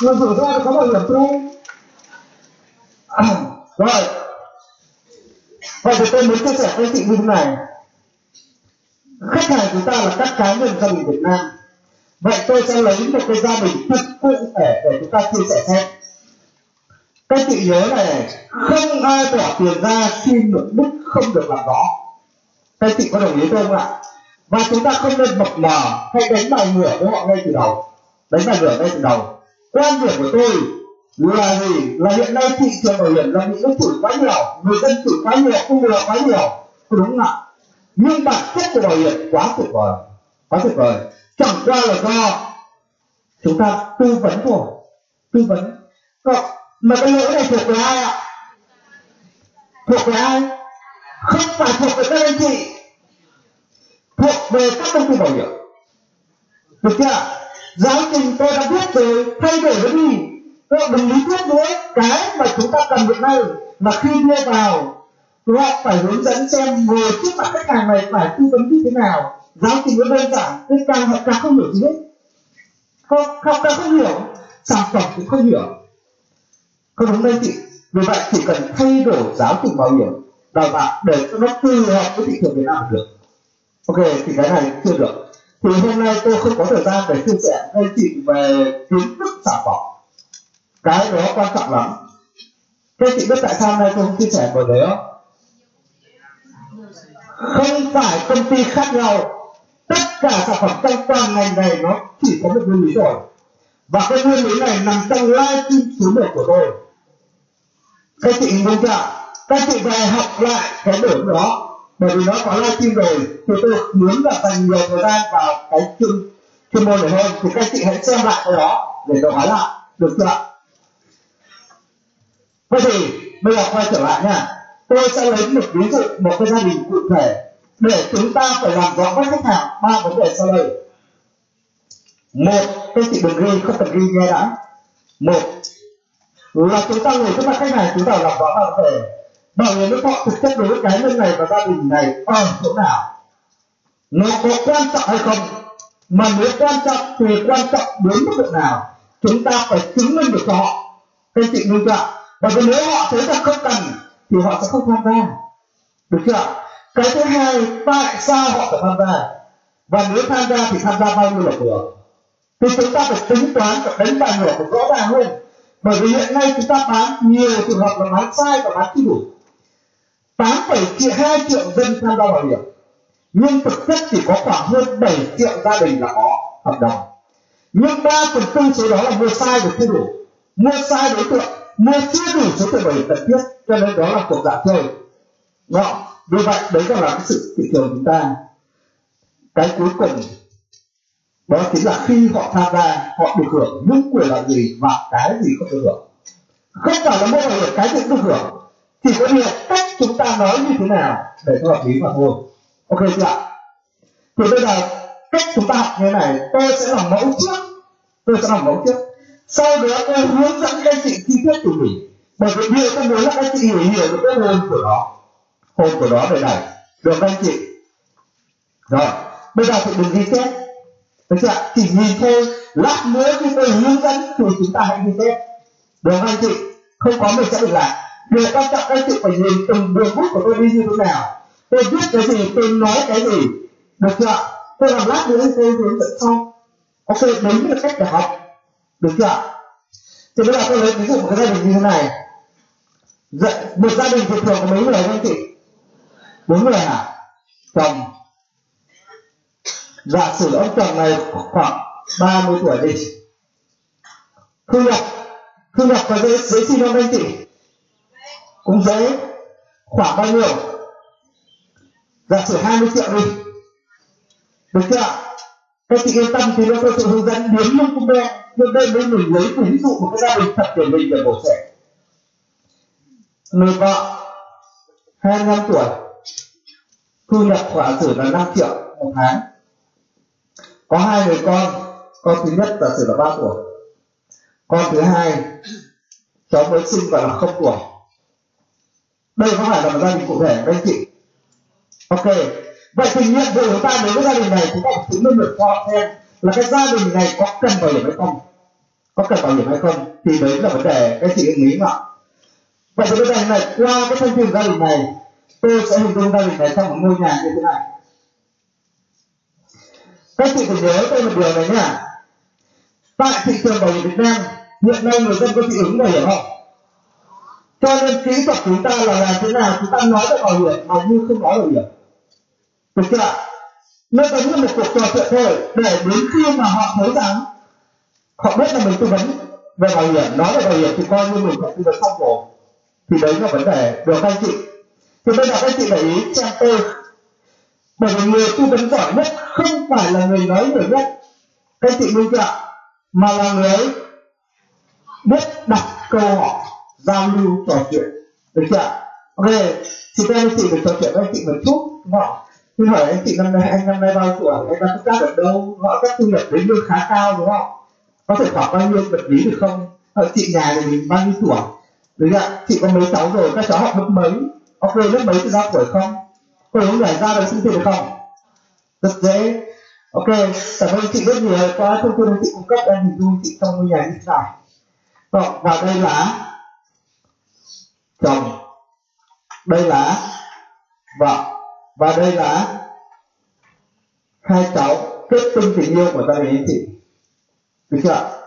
người rủi ro có bảo hiểm tu? Rồi. Vậy thì tôi muốn chia sẻ với chị như thế này. Khách hàng chúng ta là các cá nhân gia đình Việt Nam. Vậy tôi sẽ lấy một cái gia đình thật cụ thể để chúng ta chia sẻ xem các chị nhớ này, không ai bỏ tiền ra khi mục đức không được làm rõ. Các chị có đồng ý không ạ? Và chúng ta không nên mập mờ hay đánh bài ngửa với họ ngay từ đầu. Đánh bài ngửa ngay từ đầu quan điểm của tôi là gì? Là hiện nay thị trường bảo hiểm là bị nó chửi quá nhiều người dân chửi quá nhiều không lừa quá nhiều. Đúng không ạ. Nhưng bản chất của bảo hiểm quá tuyệt vời quá tuyệt vời. Chẳng qua là do chúng ta tư vấn thôi. Tư vấn. Còn, mà cái lỗi này thuộc về ai ạ? Thuộc về ai? Không phải thuộc về các anh chị. Thuộc về các công ty bảo hiểm. Được chưa? Giáo trình tôi đã viết rồi, thay đổi cái gì? Tôi đừng lý thuyết nữa cái mà chúng ta cần hiện nay, Mà khi đưa vào họ phải hướng dẫn xem ngồi trước mặt khách hàng này phải tư vấn như thế nào. Giáo trình nó đơn giản, nên càng họ càng không hiểu gì hết. Không không càng không hiểu, sản phẩm cũng không hiểu. Không đúng đây chị. Vì vậy chỉ cần thay đổi giáo trình bảo hiểm, đào tạo để cho nó phù hợp với thị trường việt nam được. Ok, thì cái này chưa được thì hôm nay tôi không có thời gian để chia sẻ với chị về kiến thức sản phẩm cái đó quan trọng lắm. Các chị biết tại sao hôm nay tôi không chia sẻ về đấy không? Không phải công ty khác nhau. Tất cả sản phẩm trong toàn ngành này nó chỉ có một nguyên lý rồi. Và cái nguyên lý này nằm trong livestream số một của tôi. Các chị hình chưa các chị về học lại cái đổi đó bởi vì nó có livestream rồi, thì tôi muốn là dành nhiều thời gian vào cái chuyên chuyên môn này hơn. Thì các chị hãy xem lại cái đó để tôi nói lại. Được chưa vậy thì, bây giờ quay trở lại nha. Tôi sẽ lấy một ví dụ, một cái gia đình cụ thể để chúng ta phải làm rõ với khách hàng ba vấn đề sau đây. Một, các chị đừng ghi, không cần ghi, nghe đã. Một, là chúng ta ngồi trước mặt khách hàng, chúng ta làm rõ ba vấn đề bởi vì nhân họ thực chất đối với cá nhân này và gia đình này ở chỗ nào? Nó có quan trọng hay không? Mà nếu quan trọng thì quan trọng đến mức độ nào? Chúng ta phải chứng minh được cho họ. Các chị minh ạ bởi vì nếu họ thấy rằng không cần, thì họ sẽ không tham gia. Được chưa cái thứ hai, tại sao họ phải tham gia? Và nếu tham gia thì tham gia bao nhiêu là vừa thì chúng ta phải tính toán và đánh bài nhỏ phải rõ ràng hơn. Bởi vì hiện nay chúng ta bán nhiều trường hợp là bán sai và bán chưa đủ. 8,2 triệu dân tham gia bảo hiểm. Nhưng thực chất chỉ có khoảng hơn 7 triệu gia đình là có hợp đồng. Nhưng 3 phần tư số đó là mua sai và chưa đủ. Mua sai đối tượng mua chưa đủ số tiền bảo hiểm cần thiết cho nên đó là cuộc giả chơi đó vâng, vì vậy đấy là cái sự thị trường chúng ta. Cái cuối cùng đó chính là khi họ tham gia họ được hưởng những quyền lợi gì và cái gì không được hưởng. Không phải là mua bảo hiểm cái gì cũng được hưởng. Chỉ có điều cách chúng ta nói như thế nào để cho hợp lý mà thôi ok chưa ạ? Thì bây giờ cách chúng ta học như thế này, tôi sẽ làm mẫu trước. Tôi sẽ làm mẫu trước. Sau đó tôi hướng dẫn các anh chị chi tiết tỉ mỉ bởi vì điều tôi muốn là các anh chị hiểu hiểu được cái hồn của nó. Hồn của nó để này. Được anh chị? Rồi, bây giờ thì đừng ghi chép. Được chưa chỉ nhìn thôi. Lát nữa khi tôi hướng dẫn thì chúng ta hãy ghi chép. Được anh chị? Không có mình sẽ được lại điều quan trọng các chị phải nhìn từng đường bút của tôi đi như thế nào. Tôi viết cái gì tôi nói cái gì. Được chưa tôi làm lát nữa tôi hướng dẫn sau ok đấy là cách để học. Được chưa thì bây giờ tôi lấy ví dụ một cái gia đình như thế này. Dạy, một gia đình thì thường có mấy người anh chị? Bốn người hả chồng. Giả sử ông chồng này khoảng 30 tuổi đi. Thu nhập. Thu nhập có dễ dễ xin không anh chị? Cũng dễ khoảng bao nhiêu? Giả sử 20 triệu đi. Được chưa các chị yên tâm thì nó tôi sẽ hướng dẫn biến luôn cung đen nhưng đây mới mình lấy ví dụ một cái gia đình thật để mình để bổ sẻ. Người vợ 25 tuổi, thu nhập khoảng sử là 5 triệu một tháng. Có hai người con con thứ nhất giả sử là 3 tuổi. Con thứ hai, cháu mới sinh và là không tuổi đây có phải là một gia đình cụ thể đấy chị. Ok. Vậy thì nhiệm vụ của ta đối với gia đình này chúng ta phải chứng minh được cho họ xem là cái gia đình này có cần bảo hiểm hay không. Có cần bảo hiểm hay không? Thì đấy là vấn đề, các chị nghĩ ạ vậy thì bây giờ này, qua cái thông tin gia đình này, tôi sẽ hình dung gia đình này trong một ngôi nhà như thế này. Các chị phải nhớ tôi một điều này nhá tại thị trường bảo hiểm Việt Nam, hiện nay người dân có dị ứng bảo hiểm không? Cho nên kỹ thuật chúng ta là làm thế nào? Chúng ta nói được bảo hiểm mà như không nói bảo hiểm. Được chưa nó giống như một cuộc trò chuyện thôi. Để đến khi mà họ thấy rằng họ biết là mình tư vấn về bảo hiểm, nói về bảo hiểm thì coi như mình phải tư vấn xong rồi. Thì đấy là vấn đề. Được các anh chị? Thì bây giờ các anh chị để ý xem tôi. Bởi vì người tư vấn giỏi nhất không phải là người nói nhiều nhất. Các anh chị minh chưa mà là người biết đặt câu hỏi giao lưu, trò chuyện. Được chưa ok, thì tôi anh chị được trò chuyện với anh chị một chút, đúng không tôi hỏi anh chị năm nay, anh năm nay bao tuổi? Anh đang công tác ở đâu? Họ các thu nhập đến lương khá cao, đúng không có thể khoảng bao nhiêu vật lý được không? Ở chị nhà thì mình bao nhiêu tuổi? Đúng không chị có mấy cháu rồi? Các cháu học lớp mấy? Ok lớp mấy thì ra tuổi không? Có đúng giải ra được sinh viên được không? Rất dễ. Ok, cảm ơn chị rất nhiều. Qua thông tin chị cung cấp, em hình dung chị trong ngôi nhà như thế nào. Vâng, và đây là chồng. Đây là vợ và đây là hai cháu kết tinh tình yêu của gia đình anh chị. Được chưa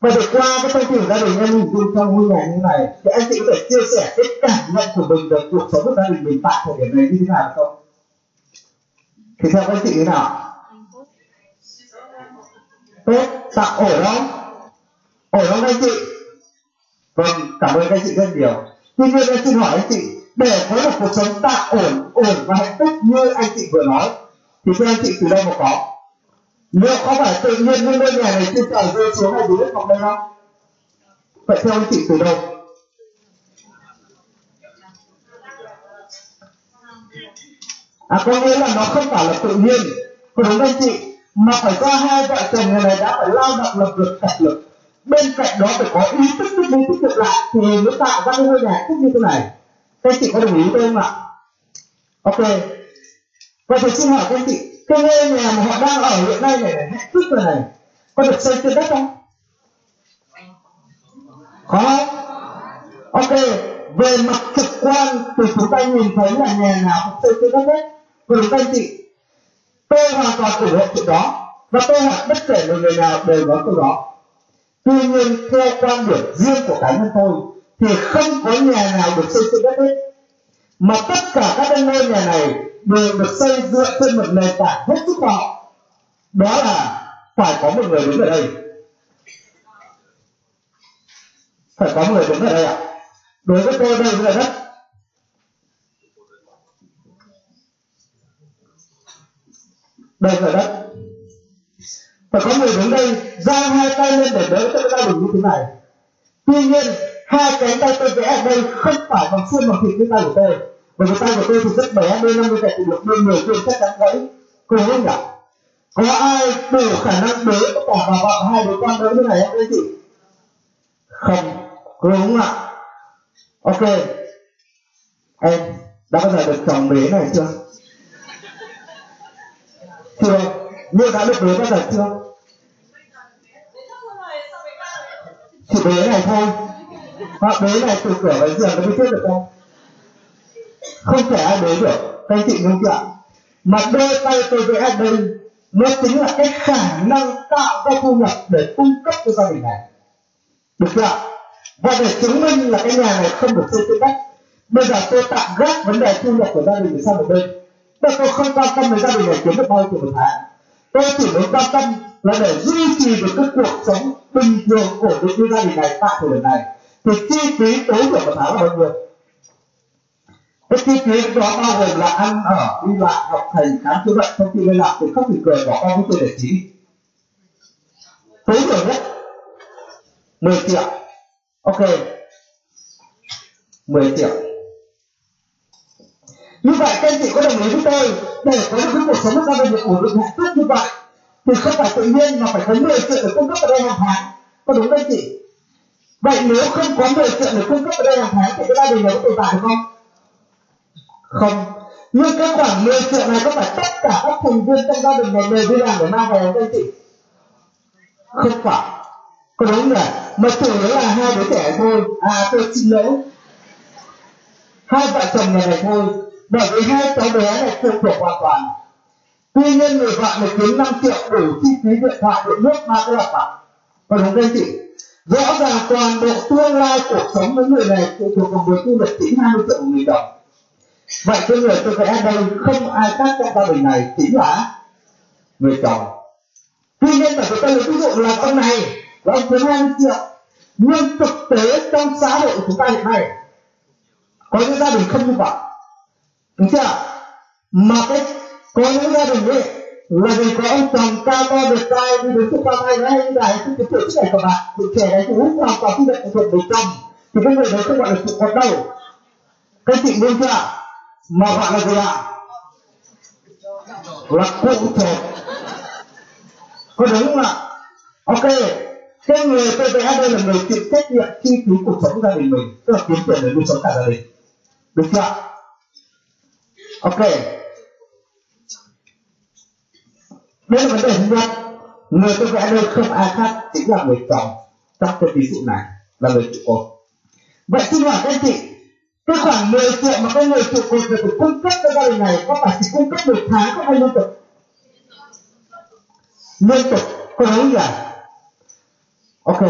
và được qua cái thông tin của gia đình em hình dung trong ngôi nhà như này, thì anh chị có thể chia sẻ cái cảm nhận của mình về cuộc sống của gia đình mình tại thời điểm này như thế nào không? Thì theo các anh chị như nào? Tốt tạo ổn không? Ổn không anh chị? Vâng cảm ơn anh chị rất nhiều. Tuy nhiên em xin hỏi anh chị, để có một cuộc sống tạm ổn ổn và hạnh phúc như anh chị vừa nói, thì thưa anh chị, từ đâu mà có? Liệu có phải tự nhiên những ngôi nhà này trên trời rơi xuống hay dưới hoặc đây không vậy theo anh chị, từ đâu? À có nghĩa là nó không phải là tự nhiên. Có đúng anh chị? Mà phải do hai vợ chồng người này đã phải lao động lập lực tập lực bên cạnh đó phải có ý thức tích lũy tích cực lại thì mới tạo ra cái ngôi nhà hạnh như thế này. Các chị có đồng ý tôi không ạ? Ok. Vậy thì xin hỏi các chị, cái ngôi nhà mà họ đang ở hiện nay này hạnh phúc rồi này, có được xây trên đất không? Có. Ok. Về mặt trực quan thì chúng ta nhìn thấy là nhà nào cũng xây trên đất hết. Và đúng anh chị, tôi hoàn toàn ủng hộ chuyện đó và tôi hỏi bất kể một người nào đều nói câu đó tuy nhiên, theo quan điểm riêng của cá nhân tôi, thì không có nhà nào được xây trên đất hết. Mà tất cả các ngôi nhà này đều được xây dựa trên một nền tảng hết sức họ đó là phải có một người đứng ở đây. Phải có một người đứng ở đây ạ. Đối với tôi, đây là đất. Đây là đất và có người đứng đây giang hai tay lên để đỡ cho đau đình như thế này tuy nhiên, hai cánh tay tôi vẽ ở đây không phải bằng xương bằng thịt như tay của tôi. Bởi vì tay của tôi thì rất bé, đôi năm mươi cạnh được nên người tôi chắc chắn gãy. Cô không nhỉ? Có ai đủ khả năng đỡ tất cả bà bạn hai đứa con đỡ như này không anh chị không. Đúng ạ. Ok. Em, đã bao giờ được chồng bế này chưa? Chưa như đã được đối bao giờ chưa? Chỉ đối này thôi. Hoặc đối này từ cửa đến giường nó mới chết được không không thể ai đối được, các anh chị đúng chưa mà đôi tay tôi vẽ ở đây, nó chính là cái khả năng tạo ra thu nhập để cung cấp cho gia đình này. Được chưa và để chứng minh là cái nhà này không được xây trên đất, bây giờ tôi tạm gác vấn đề thu nhập của gia đình sang một bên. Tôi tôi không quan tâm đến gia đình này kiếm được bao nhiêu một tháng tôi chỉ muốn quan tâm là để duy trì được cái cuộc sống bình thường ổn định như gia đình này tại thời điểm này, thì chi phí tối thiểu một tháng là bao nhiêu? Cái chi phí đó bao gồm là ăn ở, đi lại, học thầy khám chữa bệnh, thông tin liên lạc thì không thể cười bỏ qua với tôi để trí tối thiểu nhất 10 triệu. Ok. 10 triệu như vậy, các anh chị có đồng ý với tôi, để có được cái cuộc sống gia đình ổn định hạnh phúc như vậy, thì không phải tự nhiên mà phải có 10 triệu để cung cấp ở đây hàng tháng. Có đúng không anh chị? Vậy nếu không có 10 triệu để cung cấp ở đây hàng tháng, thì cái gia đình này có tồn tại được không? Không. Nhưng cái khoản 10 triệu này có phải tất cả các thành viên trong gia đình này đều đi làm để mang về không anh chị? Không phải. Có đúng nhỉ? Mà chủ yếu là hai đứa trẻ thôi. À tôi xin lỗi. Hai vợ chồng nhà này thôi bởi vì hai cháu bé này phụ thuộc hoàn toàn. Tuy nhiên người vợ một kiếm 5 triệu đủ chi phí điện thoại điện nước ba cái lọc vào Và đồng không chị, rõ ràng toàn bộ tương lai cuộc sống của người này phụ thuộc vào nguồn thu nhập chỉ 20 triệu nghìn đồng vậy cho người tôi vẽ đây không ai khác trong gia đình này chính là người chồng. Tuy nhiên là ta lấy ví dụ là ông này, là ông kiếm 20 triệu nhưng thực tế trong xã hội của chúng ta hiện nay, có những gia đình không như vậy đúng chưa? Mà cái có những gia đình ấy, là vì có ông chồng cao to đẹp trai đi đến chụp cao tay hay như này thì cái tuổi trẻ của bạn, tuổi trẻ này cũng hoàn toàn không nhận thuộc về chồng. Thì cái người đấy không gọi là trụ cột đâu cái chị muốn chưa? Mà gọi là gì ạ? Là cụ thể có đúng không ạ? Ok. Cái người tôi vẽ đây là người chịu trách nhiệm chi phí cuộc sống gia đình mình, tức là kiếm tiền để nuôi sống cả gia đình. Được chưa? Ok. Đây là vấn đề thứ nhất. Người tôi vẽ đây không ai khác chính là người chồng trong cái ví dụ này là người trụ cột vậy xin hỏi các anh chị, cái khoảng 10 triệu mà cái người trụ cột phải cung cấp cho gia đình này có phải chỉ cung cấp một tháng không hay liên tục? Liên tục, có đúng không ok.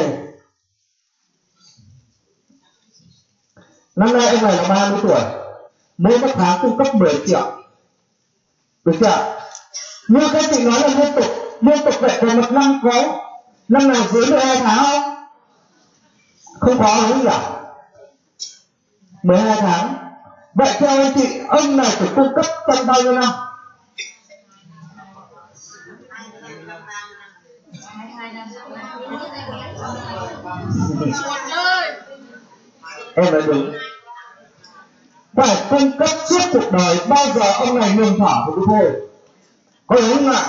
Năm nay ông này là 30 tuổi mỗi một tháng cung cấp 10 triệu. Được chưa? Như các chị nói là liên tục liên tục vậy còn một năm có năm nào dưới 12 tháng không? Không có đúng không nhỉ? 12 tháng. Vậy theo anh chị, ông này phải cung cấp trong bao nhiêu năm? Em nói đúng phải cung cấp suốt cuộc đời, bao giờ ông này ngừng thở thì thôi. Có đúng không ạ?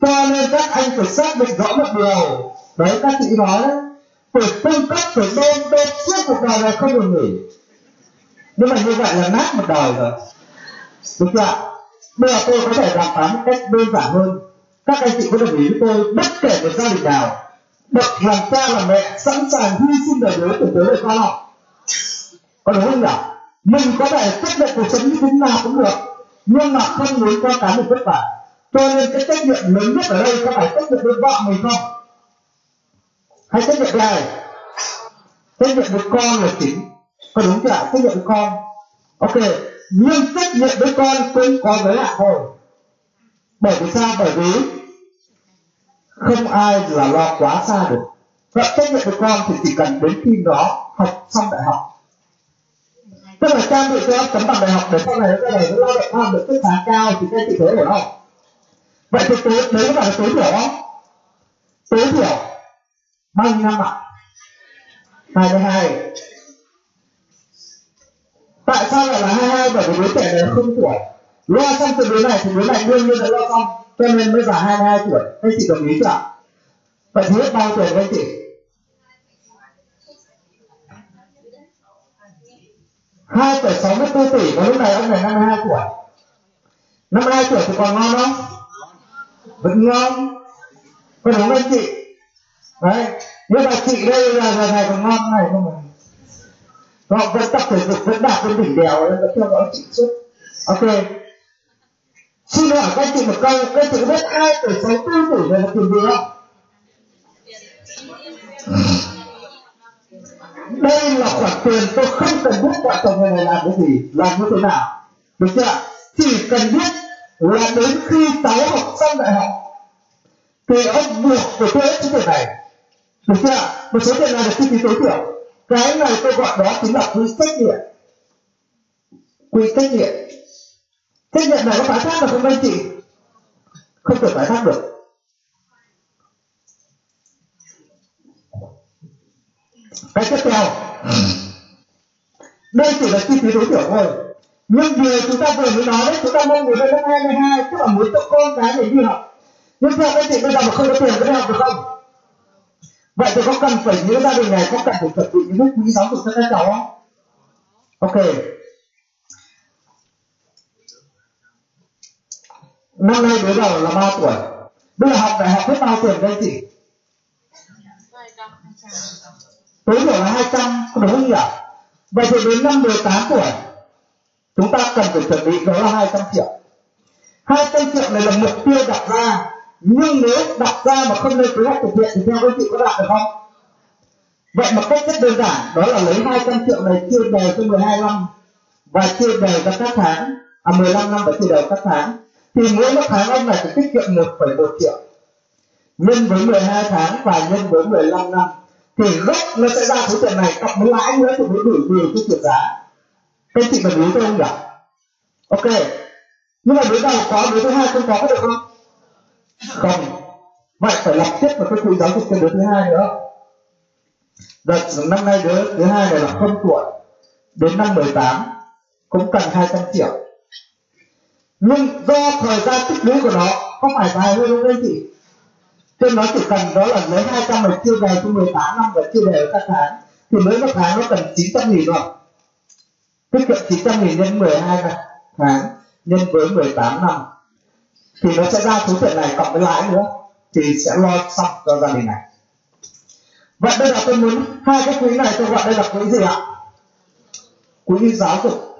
Cho nên các anh phải xác định rõ một điều. Đấy, các chị nói đấy. Phải cung cấp, phải đôn đôn suốt cuộc đời này không được nghỉ. Nhưng mà như vậy là nát một đời rồi. Đúng chưa ạ? Bây giờ tôi có thể đàm phán một cách đơn giản hơn. Các anh chị có đồng ý với tôi, bất kể một gia đình nào, bậc làm cha làm mẹ, sẵn sàng hy sinh đời đứa từ tới đời con học có đúng không nhỉ? Mình có thể chấp nhận cuộc sống như thế nào cũng được, nhưng mà không muốn con cái mình vất vả. Cho nên cái trách nhiệm lớn nhất ở đây có phải trách nhiệm với vợ mình không? Hay trách nhiệm này trách nhiệm với con là chính. Có đúng chưa trách nhiệm với con. Ok, nhưng trách nhiệm với con cũng có giới hạn thôi. Bởi vì sao? Bởi vì không ai là lo quá xa được. Vậy trách nhiệm với con thì chỉ cần đến khi đó học xong đại học tức là trang bị cho tấm bằng đại học để sau này nó ra đời nó lao động làm được mức giá cao thì các chị thấy hiểu không? Vậy thì tối đấy là tối thiểu. Không tối thiểu. Bao nhiêu năm ạ? Hai mươi hai. Tại sao lại là hai hai? Bởi vì đứa trẻ này không tuổi. Lo xong từ đứa này thì đứa này đương nhiên đã lo xong. Cho nên mới già hai mươi hai tuổi. Anh chị đồng ý chưa ạ? Vậy thì hết bao tuổi anh chị? Hai phẩy sáu mươi bốn tỷ và lúc này ông này năm mươi hai tuổi. Năm mươi hai tuổi thì còn ngon không? Vẫn ngon. Có đúng không chị? Đấy nhưng mà chị đây là giờ này còn ngon này không ạ? Họ vẫn tập thể dục, vẫn đạt đến đỉnh đèo vẫn theo dõi chị suốt ok. Xin hỏi các chị một câu, các chị biết hai phẩy sáu mươi bốn tỷ này là tiền gì không? Đây là khoản tiền tôi không cần biết vợ chồng người này làm cái gì, làm như thế nào. Được chưa chỉ cần biết là đến khi cháu học xong đại học, thì ông buộc phải thuế số tiền này. Được chưa một số tiền này là chi phí tối thiểu. Cái này tôi gọi đó chính là quy trách nhiệm. Quy trách nhiệm. Trách nhiệm này có phải khác được không anh chị? Không thể phải khác được. Cái tiếp theo. Đây chỉ là chi phí tối thiểu thôi. Nhưng điều chúng ta vừa mới nói đấy, chúng ta mong muốn lên năm 22 tức là muốn cho con cái để đi học. Nhưng theo các chị bây giờ mà không có tiền, có đi học được không? Vậy thì có cần phải những gia đình này, có cần phải chuẩn bị những mức quỹ giáo dục cho các cháu không? Ok. Năm nay đứa đầu là ba tuổi. Bây giờ học đại học hết bao tiền đây chị? Tối thiểu là 200 có đúng không nhỉ vậy thì đến năm 18 tuổi chúng ta cần phải chuẩn bị đó là 200 triệu. 200 triệu này là mục tiêu đặt ra nhưng nếu đặt ra mà không lên kế hoạch thực hiện thì theo anh chị có đạt được không? Vậy một cách rất đơn giản đó là lấy 200 triệu này chia đều cho 12 năm và chia đều cho các tháng à 15 năm và chia đều các tháng. Thì mỗi một tháng ông này phải tiết kiệm 1,1 triệu nhân với 12 tháng và nhân với 15 năm thì gốc nó sẽ ra số tiền này cộng với lãi nữa thì mới đủ nhiều cái tiền giá. Các chị đồng ý tôi không nhỉ? Ok. Nhưng mà đối đầu có, đối thứ hai không có có được không? Không. Vậy phải lập tiếp vào cái quỹ giáo dục cho đứa thứ hai nữa. Đợt năm nay đứa thứ hai này là không tuổi. Đến năm 18 cũng cần 200 triệu. Nhưng do thời gian tích lũy của nó, không phải dài hơn đâu anh chị. Tôi nó chỉ cần đó là lấy 200 mà chia dài cho 18 năm và chia đều các tháng. Thì mới một tháng nó cần 900 nghìn rồi tiết kiệm 900 nghìn nhân 12 tháng nhân với 18 năm. Thì nó sẽ ra số tiền này cộng với lãi nữa. Thì sẽ lo xong cho gia đình này. Vậy bây giờ tôi muốn hai cái quỹ này tôi gọi đây là quỹ gì ạ? Quỹ giáo dục.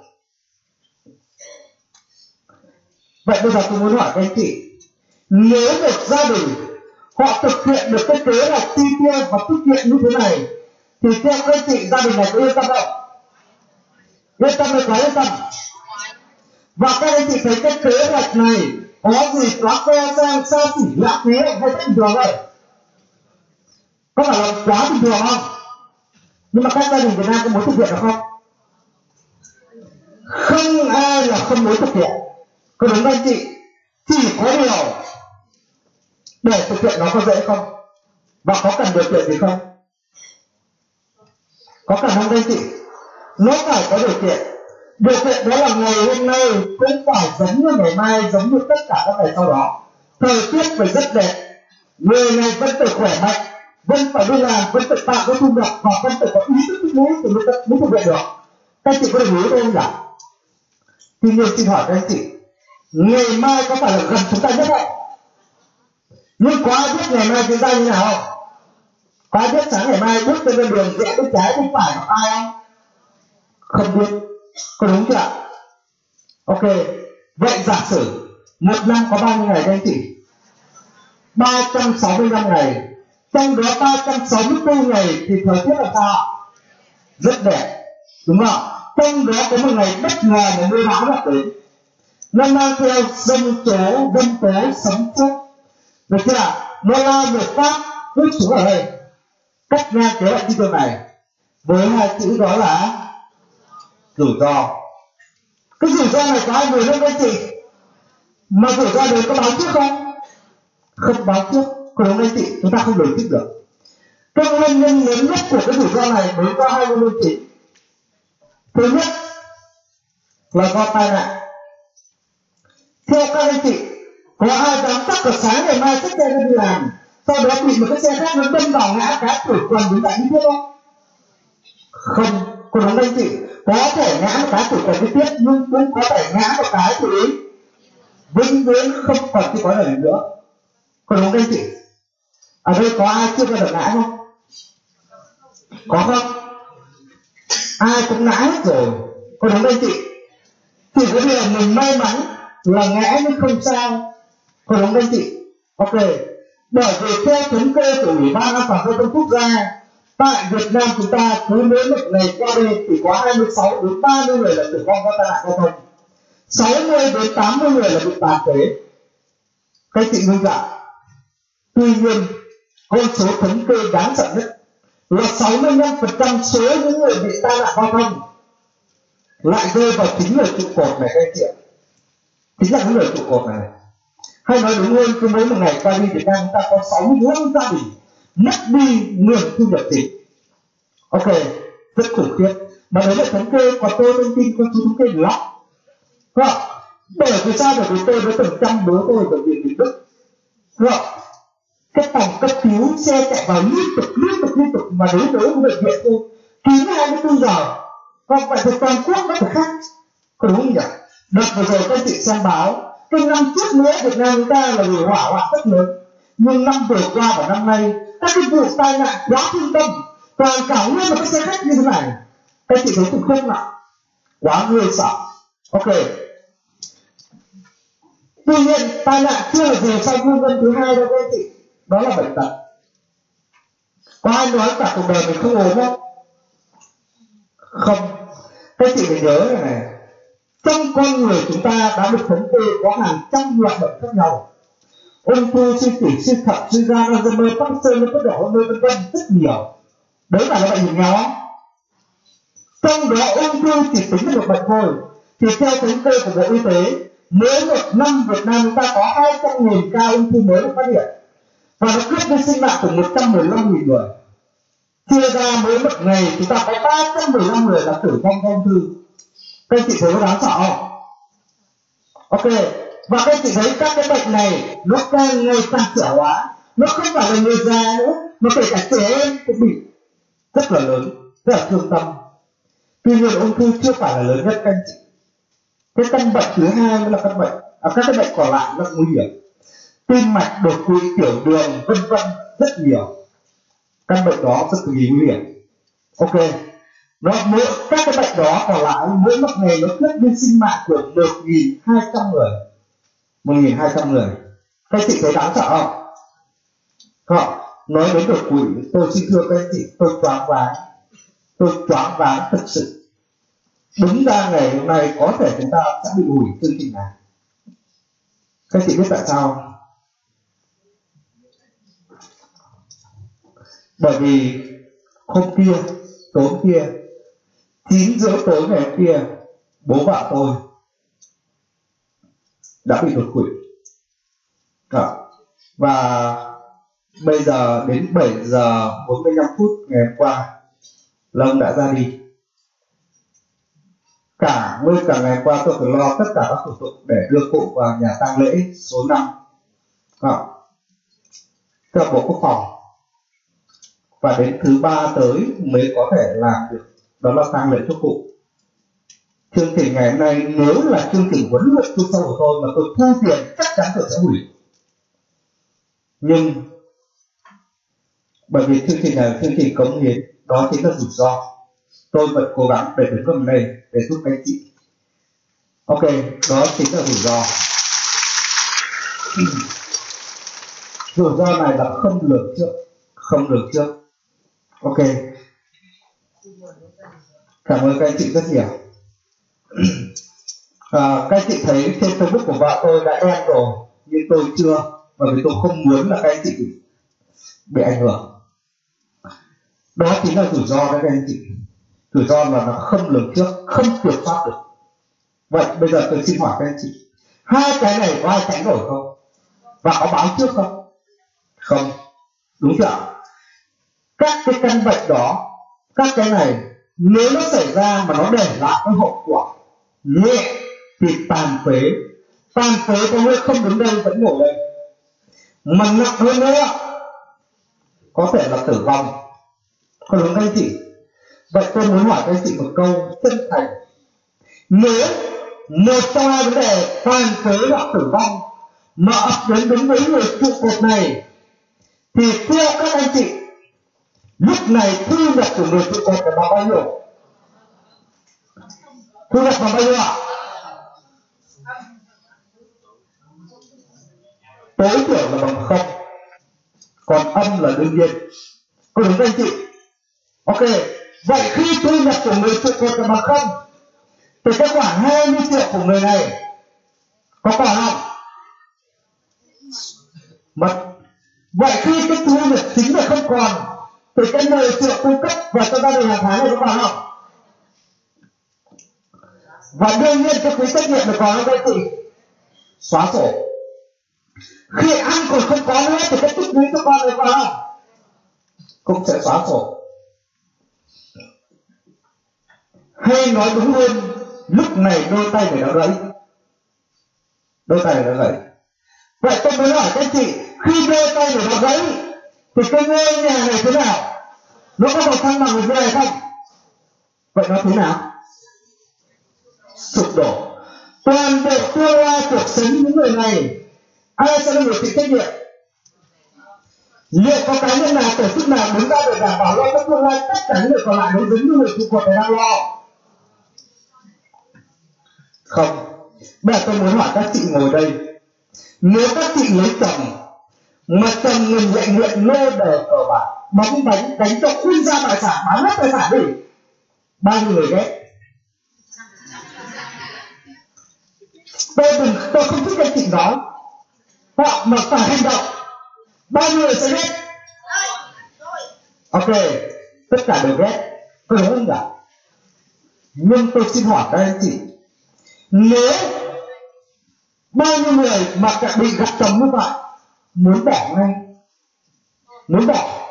Vậy bây giờ tôi muốn hỏi các anh chị, nếu một gia đình họ thực hiện được cái kế hoạch chi tiêu và tiết kiệm như thế này, thì theo các anh chị, gia đình này có yên tâm không? Yên tâm được quá yên tâm. Và các anh chị thấy cái kế hoạch này có gì quá khoe sang xa xỉ lãng phí hay rất bình thường vậy có phải là quá bình thường không? Nhưng mà các gia đình việt nam có muốn thực hiện được không? Không ai là không muốn thực hiện. Có đúng anh chị? Chỉ có điều để thực hiện nó có dễ không? Và có cần điều kiện gì không? Có cần không anh chị? Nó phải có điều kiện. Điều kiện đó là ngày hôm nay cũng phải giống như ngày mai, giống như tất cả các ngày sau đó. Thời tiết phải rất đẹp. Người này vẫn phải khỏe mạnh, vẫn phải đi làm, vẫn phải tạo cái thu nhập và vẫn phải có ý thức mới thì mới mới thực hiện được. Các chị có đồng ý không nhỉ? Tuy nhiên xin hỏi các anh chị, ngày mai có phải là gần chúng ta nhất không? Nhưng có ai biết ngày mai chúng ta như nào? Không có ai biết sáng ngày mai bước trên đường rẽ bên trái bên phải của ai không? Không biết. Có đúng chưa ok. Vậy giả sử một năm có bao nhiêu ngày đây chị? 365 ngày. Trong đó 364 ngày thì thời tiết là sao rất đẹp. Đúng không trong đó có một ngày bất ngờ là mưa bão đã đến. Nó mang theo dân tố dân tố sống chết được chưa nó lo luật pháp bước xuống ở đây cắt ngang kế hoạch đi tiêu này với hai chữ đó là rủi ro. Cái rủi ro này có ai người lên anh chị? Mà rủi ro đấy có báo trước không? Không báo trước. Còn đúng anh chị, chúng ta không lường trước được. Cái nguyên nhân lớn nhất của cái rủi ro này mới có hai nguyên nhân chính thứ nhất là do tai nạn. Theo các anh chị, có ai dám chắc sáng ngày mai chiếc xe đi làm. Sau đó bị một cái xe khác nó đâm vào ngã cá tuổi quần chúng ta như thế không? Không, cô nói anh chị, có thể ngã một cái tuổi quần đi tiếp, nhưng cũng có thể ngã một cái thì vĩnh viễn không còn cái có này nữa. Cô nói anh chị, ở đây có ai chưa bao giờ ngã không? Có không? Ai cũng ngã hết rồi. Cô nói anh chị, chỉ có điều mình may mắn là ngã nhưng không sao có đúng anh chị. Ok. Bởi vì theo thống kê của ủy ban an toàn giao thông quốc gia, tại Việt Nam chúng ta cứ mỗi một ngày qua đi thì có 26 đến 30 người là tử vong do tai nạn giao thông. 60 đến 80 người là bị tàn phế. Các chị minh giảm tuy nhiên, con số thống kê đáng sợ nhất là 65% số những người bị tai nạn giao thông lại rơi vào chính người trụ cột này, các anh chị ạ. Chính là những người trụ cột này hay nói đúng hơn, cứ mỗi một ngày qua đi Việt Nam chúng ta có 65 gia đình mất đi nguồn thu nhập chính ok, rất khủng khiếp. Mà đấy là thống kê còn tôi, thông tin con số thống kê lắm. Không? Bởi vì sao? Bởi vì tôi với từng trăm bố tôi ở viện việt đức. Không? Cái phòng cấp cứu, xe chạy vào liên tục liên tục liên tục mà đối với bệnh viện tôi kín 24 giờ. Còn vậy thì toàn quốc nó phải khác. Có đúng không nhỉ? Đợt vừa rồi các chị xem báo cái năm trước nữa Việt Nam chúng ta là người hỏa hoạn rất lớn nhưng năm vừa qua và năm nay, các cái vụ tai nạn quá thương tâm toàn cả nguyên một cái xe khách như thế này. Các chị thấy khủng không ạ? Quá người sợ ok. Tuy nhiên, tai nạn chưa là gì sau nguyên nhân thứ hai đâu các chị. Đó là bệnh tật. Có ai nói cả cuộc đời mình không ốm không? Không. Các chị phải nhớ này này trong con người chúng ta đã được thống kê có hàng trăm loại bệnh khác nhau. Ung thư, suy tủy suy thận, suy gan, alzheimer, parkinson bất độ hôn mê vân vân rất nhiều. Đấy là bệnh hiểm nghèo. Trong đó ung thư chỉ tính là một bệnh thôi. Thì theo thống kê của bộ y tế, mỗi một năm Việt Nam chúng ta có 200 nghìn ca ung thư mới được phát hiện. Và nó cướp đi sinh mạng của 115 nghìn người. Chia ra mỗi một ngày, chúng ta có 315 người đã tử vong ung thư các chị thấy có đáng sợ không? Ok và các chị thấy các cái bệnh này nó càng ngày càng trẻ hóa nó không phải là người già nữa mà kể cả trẻ em cũng bị rất là lớn rất là thương tâm. Tuy nhiên ung thư chưa phải là lớn nhất các anh chị. Cái căn bệnh thứ hai mới là căn bệnh à, các cái bệnh còn lại rất nguy hiểm. Tim mạch đột quỵ tiểu đường vân vân rất nhiều. Căn bệnh đó rất là nguy hiểm. Ok nó mỗi các cái bệnh đó còn lại, mỗi một ngày nó cướp đi sinh mạng của một nghìn hai trăm người. Một nghìn hai trăm người. Các chị thấy đáng sợ không? Không. Nói đến đột quỵ, tôi xin thưa các chị, tôi choáng váng. Tôi choáng váng thật sự. Đúng ra ngày hôm nay có thể chúng ta sẽ bị hủy chương trình này. Các chị biết tại sao bởi vì hôm kia, tối kia 9 rưỡi tối ngày kia, bố vợ tôi, đã bị đột quỵ. Đó. và bây giờ đến 7 giờ 45 phút ngày hôm qua là ông đã ra đi. Cả nguyên cả ngày qua tôi phải lo tất cả các thủ tục để đưa cụ vào nhà tang lễ số 5 Đó. theo bộ quốc phòng. Và đến thứ ba tới mới có thể làm được đó là sang lễ cho cụ. Chương trình ngày hôm nay nếu là chương trình huấn luyện chuyên sâu của tôi mà tôi thu tiền, chắc chắn tôi sẽ hủy. Nhưng bởi vì chương trình này là chương trình cống hiến, đó chính là rủi ro. Tôi vẫn cố gắng để được ở đây để giúp anh chị. Ok, đó chính là rủi ro. Rủi ro này là không lường trước, không lường trước. Ok cảm ơn các anh chị rất nhiều. À, các anh chị thấy trên facebook của vợ tôi đã đen rồi nhưng tôi chưa bởi vì tôi không muốn là các anh chị bị ảnh hưởng. Đó chính là rủi ro đấy các anh chị. Rủi ro là nó không lường trước không kiểm soát được. Vậy bây giờ tôi xin hỏi các anh chị hai cái này có ai tránh nổi không? Và có báo trước không? Không. Đúng chưa các cái căn bệnh đó các cái này nếu nó xảy ra mà nó để lại cái hậu quả nhẹ thì tàn phế. Tàn phế có nghĩa không đứng đây vẫn ngồi đây. Mà nặng hơn nữa, có thể là tử vong. Còn đúng anh chị? Vậy tôi muốn hỏi các anh chị một câu chân thành. Nếu một trong hai vấn đề tàn phế hoặc tử vong mà ập đến đúng với người trụ cột này, thì theo các anh chị lúc này thu nhập của người trụ cột là bao nhiêu? Thu nhập bằng bao nhiêu ạ? Tối thiểu là bằng không. Còn âm là đương nhiên. Có đúng không chị? Ok. Vậy khi thu nhập của người trụ cột là bằng không, thì kết quả 20 triệu của người này có còn không? Mất. Vậy khi cái thu nhập chính là không còn thì cái 10 triệu cung cấp và cho gia đình hàng tháng này có còn không và đương nhiên cái quý trách nhiệm được còn cái chị xóa sổ. Khi ăn còn không có nữa thì cái tích lũy cho con này vào cũng sẽ xóa sổ. Hay nói đúng hơn, lúc này đôi tay phải đã gãy đôi tay phải đã gãy vậy tôi mới hỏi các chị, khi đôi tay phải đã gãy thì cái ngôi nhà này thế nào? Nó có một thăng bằng như này không? Vậy nó thế nào? Sụp đổ. Toàn bộ tương lai cuộc sống những người này, ai sẽ là người chịu trách nhiệm? Liệu có cá nhân nào, tổ chức nào đứng ra để đảm bảo lo cho tương lai tất cả những người còn lại mới giống như người trụ cột này đang lo không. Bây giờ tôi muốn hỏi các chị ngồi đây. Nếu các chị lấy chồng mà chồng mình lại nguyện lô đờ cờ bạc, bóng đánh đánh cho khuyên ra tài sản, bán hết tài sản đi. Bao nhiêu người ghét. Tôi đừng, tôi không thích cái chuyện đó. Họ mà phải hành động bao nhiêu người sẽ ghét. Ok, tất cả đều ghét. Có đúng không cả nhưng tôi xin hỏi các anh chị, nếu bao nhiêu người mà bị gặp chồng như vậy muốn bỏ ngay. Muốn bỏ.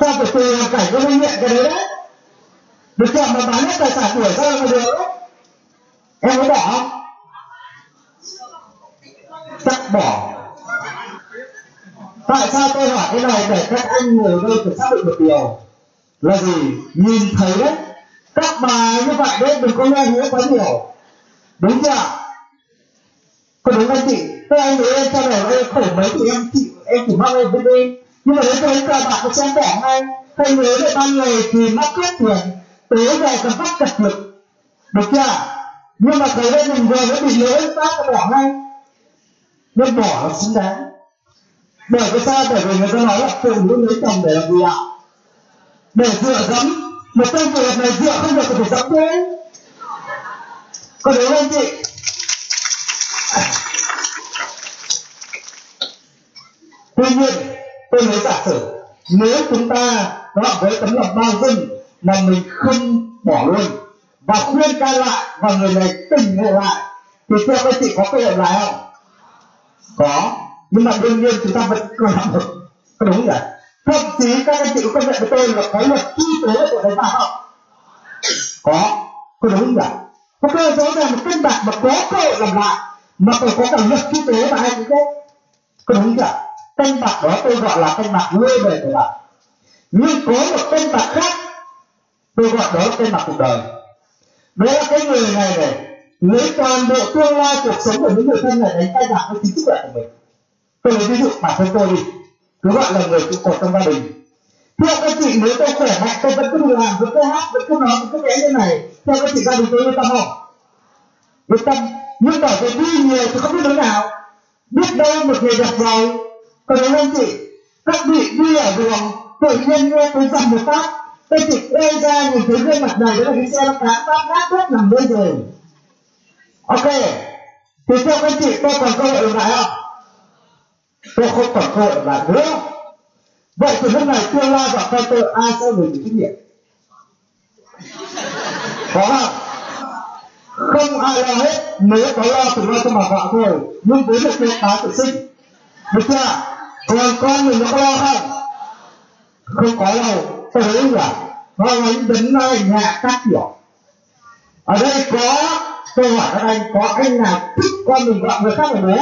Sao phải tùy hoàn cảnh có linh nghiệm cái đấy đấy? Được chọn mà bán hết tài sản tuổi ra mà được đấy. Em muốn bỏ không? Chắc bỏ. Tại sao tôi hỏi cái này? Để các anh ngồi đây phải xác định một điều. Là gì? Nhìn thấy đấy. Các bà như vậy đấy, đừng có nghe nghĩa quá nhiều. Đúng chưa có đúng anh chị? Các anh thấy em cho này em khổ mấy thì em chịu em chỉ mong em bên đi nhưng mà nếu tôi cờ bạc của trang bỏ ngay thầy nhớ được bao người thì mắc cướp tiền. Tối về còn bắt chặt lực. Được chưa? Nhưng mà thấy đây mình vừa mới bị lỗi ta bỏ ngay. Nên bỏ là xứng đáng. Bởi cái sao? Bởi vì người ta nói là phụ nữ lấy chồng để làm gì ạ? Để dựa dẫm. Một trong trường hợp này dựa không được thì phải dẫm thế. Có đúng không chị? Tuy nhiên, tôi lấy giả sử, nếu chúng ta đó với tấm lòng bao dung mà mình không bỏ luôn, và khuyên can lại và người này tỉnh ngộ lại, thì theo các chị có cơ hội lại không? Có. Nhưng mà đương nhiên chúng ta vẫn còn làm được có đúng không thậm chí các anh chị có công nhận với tôi là có luật chi tế của đánh bạc không? Có. Có đúng không có cơ rõ ràng một canh bạc mà có cơ hội làm lại mà còn có cả luật chi tế mà ai cũng biết có đúng vậy tên bạc đó tôi gọi là tên bạc lôi về của bạn. Nhưng có một tên bạc khác, tôi gọi đó là bạc cuộc đời. Đó là cái người này này, lấy toàn bộ tương lai cuộc sống của những người thân này đánh tay bạc với chính sức khỏe của mình. Tôi lấy ví dụ bản thân tôi đi, cứ gọi là người trụ cột trong gia đình. Theo các chị nếu tôi khỏe mạnh, tôi vẫn cứ đi làm, vẫn cứ hát, vẫn cứ nói, vẫn cứ vẽ như này. Theo các chị gia đình tôi yên tâm không? Yên tâm. Nhưng bảo tôi đi nhiều thì không biết đứa nào. Biết đâu một ngày gặp rồi còn đúng không chị, các vị đi ở đường, tự nhiên nghe tôi dầm một phát, tôi chỉ quay ra nhìn thấy gương mặt này đó là cái xe nó cán phát nát hết nằm đây rồi ok, thì theo các chị, tôi còn cơ hội lại không? Tôi không còn cơ hội lại nữa. Vậy thì lúc này tương lai và con tôi ai sẽ người chịu trách nhiệm có không? Không ai lo hết, nếu có lo thì lo cho bà vợ thôi. Nhưng với một cái tá tự sinh được chưa còn con mình nó có lo không không có đâu. Tôi là, nó đánh đứng nó nhà các kiểu. Ở đây có, tôi hỏi các anh, có anh nào thích con mình gọi người khác là bố.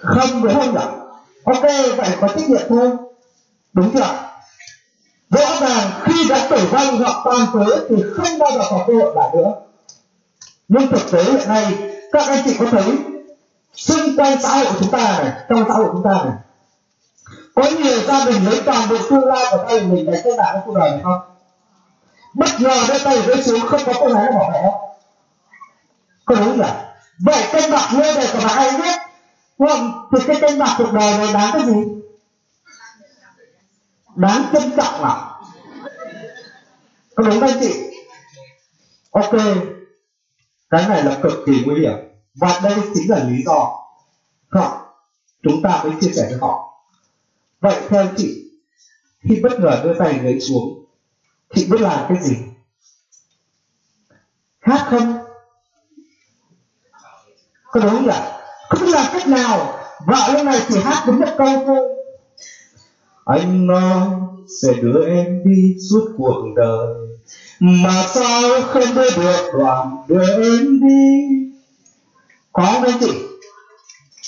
Không không đúng không nhỉ ok, vậy có trách nhiệm thôi. Đúng chưa? Rõ ràng khi đã tử vong hoặc tan phế thì không bao giờ có cơ hội lại nữa. Nhưng thực tế hiện nay, các anh chị có thấy xung quanh xã hội chúng ta này, trong xã hội chúng ta này. Có nhiều gia đình lấy toàn bộ tương lai của tay mình để kết bạn với cuộc đời này không? Bất ngờ đưa tay với xuống, không có cô gái nào bảo vệ không có đúng không? vậy cân bạc nơi đời của bạn ai biết không? Thì cái cân bạc cuộc đời này đáng cái gì? Đáng trân trọng à có đúng anh chị? Ok. Cái này là cực kỳ nguy hiểm và đây chính là lý do họ, chúng ta mới chia sẻ với họ. Vậy theo anh chị, khi bất ngờ đưa tay lấy xuống, chị biết làm cái gì? Hát không? Có đúng không ạ? Không làm cách nào. Vợ lúc này chỉ hát đúng một câu thôi. Anh nói sẽ đưa em đi suốt cuộc đời, mà sao không đưa được đoạn đưa em đi? Có không anh chị